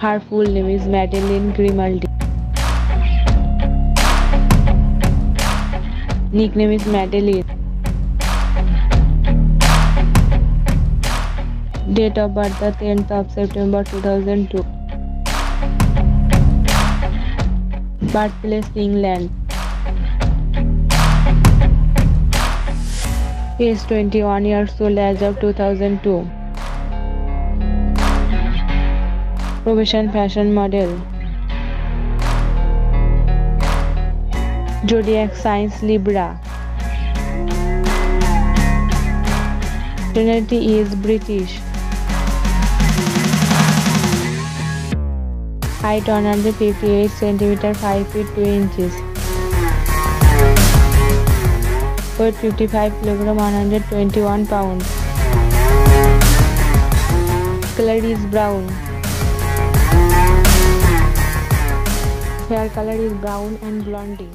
Her full name is Madeline Grimaldi. Nickname is Madeline. Date of birth the 10th of September 2002. Birthplace England. Age 21 years old as of 2002. Profession fashion model. Zodiac signs Libra. Nationality is British. Height 158 cm 5 feet 2 inches. Weight 55 kg 121 pounds. Color is brown. Hair color is brown and blondie.